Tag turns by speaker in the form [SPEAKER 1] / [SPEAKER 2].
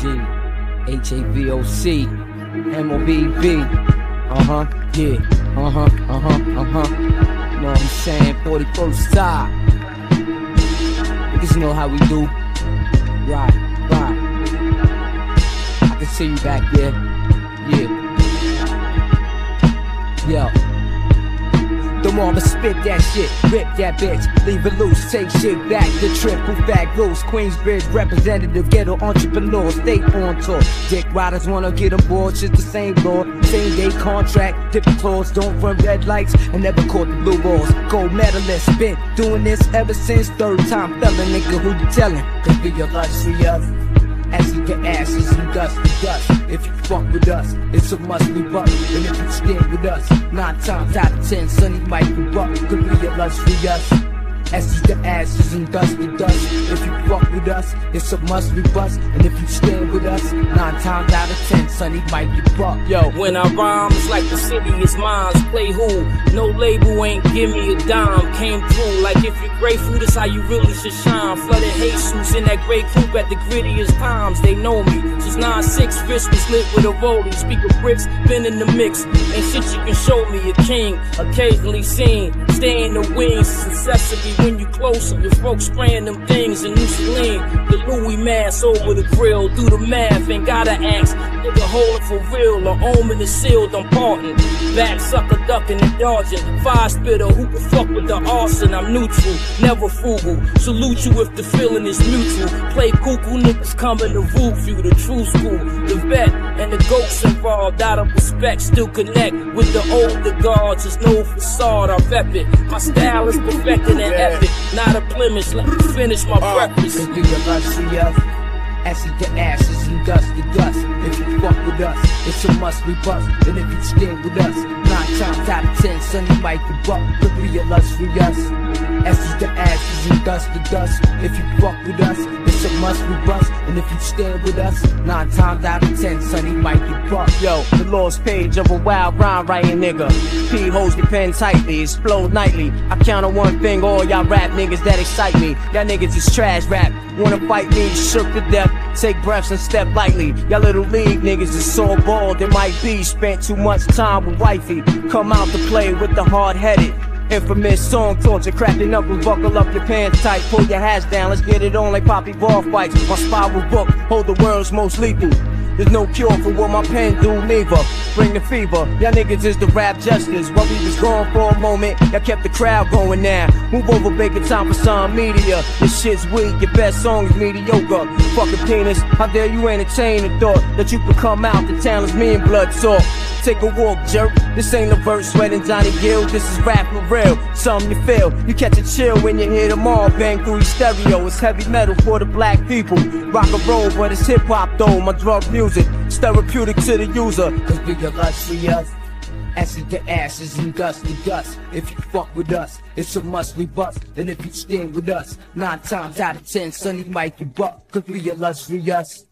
[SPEAKER 1] H A V O C M O B B. Uh huh, yeah. Uh huh, uh huh, uh huh. You know what I'm saying? 41st side. Niggas know how we do. Right, right. I can see you back there. Spit that shit, rip that bitch, leave it loose, take shit back. The triple fat goes, Queensbridge representative, ghetto entrepreneur, stay on tour. Dick riders wanna get aboard, shit the same law, same day contract, different clause, don't run red lights, and never caught the blue balls. Gold medalist, been doing this ever since third time fella nigga, who you telling? Could be your luxury of. As you get ashes and dust to dust. If you fuck with us, it's a must be buck. And if you stand with us, nine times out of ten, Sonny might be buck. Could be a luxury us. As you get ashes and dust to dust. If you fuck with us, it's a must we bust. And if you stand with us, nine times out of ten, Sonny might be buck.
[SPEAKER 2] Yo, when I rhyme, it's like the city is mine. Play who? No label ain't give me a dime. Came through like if you're grateful, that's how you really should shine. Flooded Jesus in that great coupe at the grittiest times. They know me. Since 9-6, wrist was lit with a rolling. Speaker bricks, been in the mix. Ain't shit you can show me. A king, occasionally seen. Stay in the wings, you closer. Your folks spraying them things in New Mussolini. The Louis mask over the grill. Do the math, ain't gotta ask. Hold it for real. Or omen is sealed, I'm parting. Back sucker ducking and dodging. Fire spitter, who can fuck with the arson? I'm neutral, never frugal. Salute you if the feeling is mutual. Play cuckoo niggas coming to roof you. The true school, the vet, and the ghosts involved. Out of respect, still connect with the older guards. There's no facade, I rep it. My style is perfected and epic. Not a blemish, let me finish my breakfast.
[SPEAKER 1] Could be a luxury. As you get ashes and dust to dust. If you fuck with us, it's a must we bust. And if you stand with us, times out of ten, Sonny might be buck. Could be a luxury us. As you get ashes and dust to dust. If you fuck with us, it's a must we bust. And if you stand with us, nine times out of ten, Sonny might be buck.
[SPEAKER 3] Yo, the lost page of a wild rhyme writing nigga. P holds the pen tightly, explode nightly. I count on one thing, all y'all rap niggas that excite me. Y'all niggas is trash rap. Wanna fight me, shook to death. Take breaths and step lightly. Y'all little league niggas is so bald, it might be. Spent too much time with wifey. Come out to play with the hard headed. Infamous song torture, crack your knuckles, buckle up your pants tight, pull your hats down, let's get it on like Poppy ball fights. My spiral book, hold the world's most lethal. There's no cure for what my pen do, neither. Bring the fever, y'all niggas is the rap justice. While we was gone for a moment, y'all kept the crowd going now. Move over, making time for some media. This shit's weak, your best song is mediocre. Fucking penis, how dare you entertain the thought that you could come out the town me and blood talk. Take a walk, jerk. This ain't a verse sweating Johnny Gill. This is rap for real. Something you feel. You catch a chill when you hear them all bang through your stereo. It's heavy metal for the black people. Rock and roll, but it's hip hop though. My drug music, therapeutic to the user.
[SPEAKER 1] Could be a luxury of. As you get ashes and dust to dust. If you fuck with us, it's a must we bust. And if you stand with us, nine times out of ten, Sonny might be buck. Could be a luxury us.